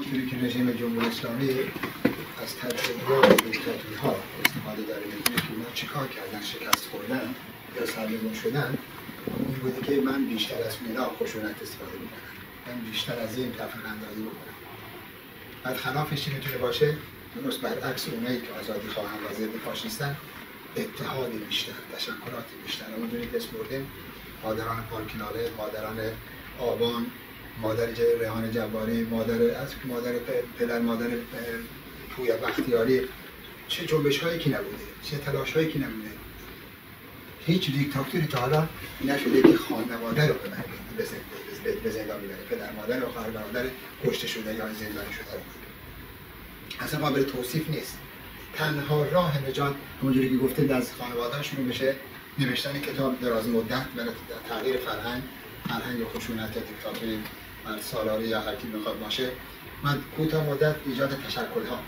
همانطوری که رژیم جمهوری اسلامی از تجربه دیکتاتوری ها استفاده داره می‌کنه که اونا چیکار کردن؟ شکست خوردن یا سرنگون شدن؟ این بوده که من بیشتر از اینا خشونت استفاده می‌کنم. من بیشتر از این تفرق اندازی بکنم بعد خلافش چی می‌تونه باشه؟ درست برعکس اونایی که آزادی خواهند و ضد فاشیستن اتحاد بیشتر تشکلات بیشتر. اونجوری که اسم بردیم. مادران پارکیناله مادران آبان مادر ریحان جواری مادر از مادر پدر مادر پویا بختیاری چه جنبش هایی که نبوده چه تلاش هایی که نبوده. هیچ دیکتاتوری تا حالا نشده که خانواده رو به زندان ببره. پدر مادر و خواهر برادر کشته شده یا زندانی شده. اصلا قابل توصیف نیست. تنها راه نجات اونجوری که گفته از خانوادهشون بشه نوشتن کتاب دراز مدت برای تغییر فرهنگ فرهنگ خشونت دیکتاتوری. سالاری یا هر کی می‌خواد باشه من کوتاه مدت ایجاد تشکل ها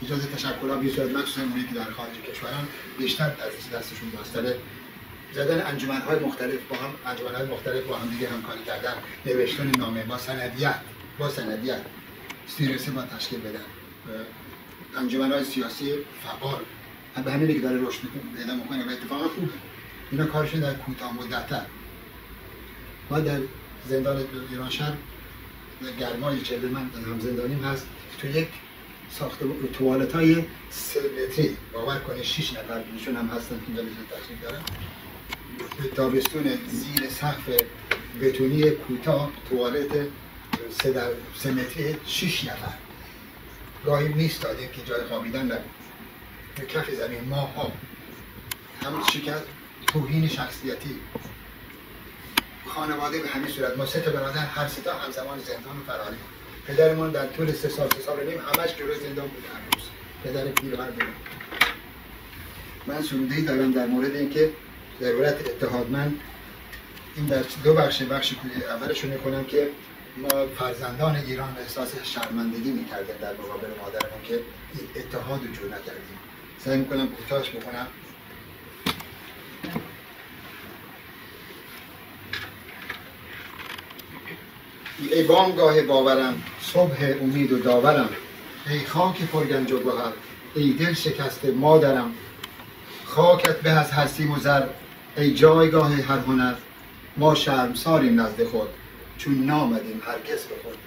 ایجاد تشکل ها بیشتر مخصوصا اونی که در خارج کشورن بیشتر از دستشون بستره. زدن انجمن های مختلف با هم انجمن های مختلف با هم دیگه همکاری کردن. نوشتن نامه با سندیت با سندیت. سیرسه با تشکیل بدن. انجمن های سیاسی فعال. به همین که داره رشد پیدا می‌کنه و اتفاقا خوبه. اینا کارشون در کوتاه مدت ما در زندان ایران شهر گرمای چهل من هم زندانیم هست تو یک ساخت توالت های سه متری باور کنه 6 نفر بیشون هم هستن اینجا بیشون تشریف دارن تابستون زیر سقف بتونی کوتاه توالت سه, در متری 6 نفر. گاهی میستادیم که جای خوابیدن نبود. به کف زمین ماه ها هم شکست توهین شخصیتی خانواده به همین صورت. ما سه تا برادر هر سه تا همزمان زندان فراری. پدرمون در طول سه سال سه سال نیم همش جلوی زندان بود. هر روز پدر بود من سروده دارم در مورد اینکه ضرورت اتحادمند این در دو بخش بخش اولش کنم که ما فرزندان ایران احساس شرمندگی می‌کردیم در مقابل مادرمون که اتحاد جور نکردیم. سعی می‌کنم کوتاهش بکنم. ای بامگاه باورم. صبح امید و داورم. ای خاک پرگنج و گوهر. ای دل شکسته مادرم. خاکت به از هستی و زر. ای جایگاه هر هنر. ما شرمساریم نزد خود. چون نامدیم هرگز به خود.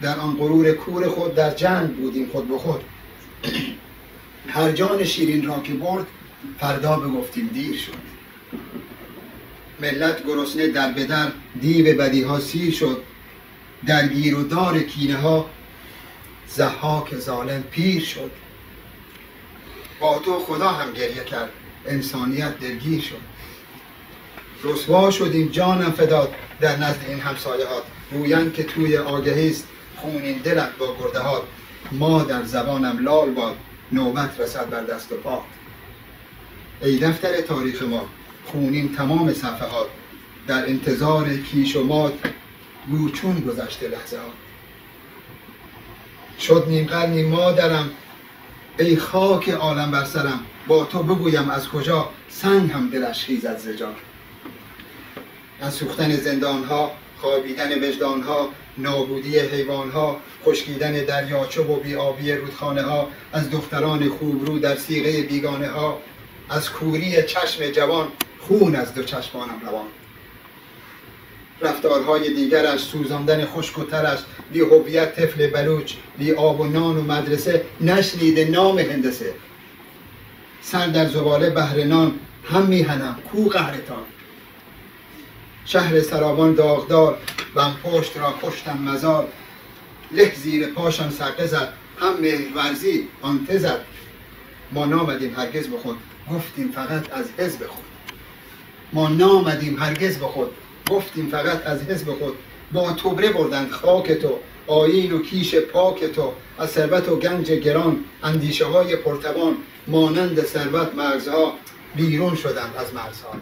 در آن غرور کور خود در جنگ بودیم خود به خود. هر جان شیرین را که برد فردا بگفتیم دیر شد. ملت گرسنه در بدر دیو بدی ها سیر شد. در گیر و دار کینه ها زحاک ظالم پیر شد. با تو خدا هم گریه کرد. انسانیت درگیر شد. رسوا شدیم جانم فداد در نزد این همسایه ها گویند که توی آگهی است. خونین دلت با گرده ها ما در زبانم لال باد. نوبت رسد بر دست و پا. ای دفتر تاریخ ما. خونین تمام صفحات در انتظار کیش و مات گوچون گذشته لحظه ها. شد نیم قرنی مادرم ای خاک عالم بر سرم با تو بگویم از کجا سنگ هم دلش خیزد زجا از سوختن زندان ها خوابیدن وجدان ها نابودی حیوان ها خشکیدن دریاچه و بیابی رودخانه ها از دختران خوبرو در سیغه بیگانه ها از کوری چشم جوان خون از دو چشمانم روان. رفتارهای دیگرش سوزاندن خشک و ترش بی هویت طفل بلوچ بی آب و نان و مدرسه نشنیده نام هندسه. سر در زباله بهر نان هم میهنم کو قهرتان. شهر سرابان داغدار بم پشت را کشتم مزار. له زیر پاشم سقه زد هم مهرورزی آن زد. ما نامدیم هرگز به خود گفتیم فقط از حزب خود. ما نامدیم هرگز به خود. گفتیم فقط از حزب خود. با توبره بردند خاک تو آیین و کیش پاک تو. از ثروت و گنج گران اندیشه های پرتوان مانند ثروت مرزها بیرون شدند از مرزها.